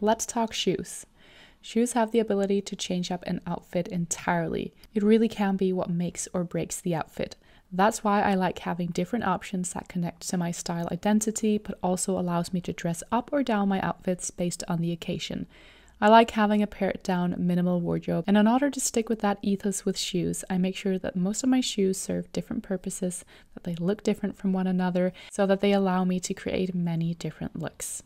let's talk shoes. Shoes have the ability to change up an outfit entirely. It really can be what makes or breaks the outfit. That's why I like having different options that connect to my style identity, but also allows me to dress up or down my outfits based on the occasion. I like having a pared down minimal wardrobe, and in order to stick with that ethos with shoes, I make sure that most of my shoes serve different purposes, that they look different from one another, so that they allow me to create many different looks.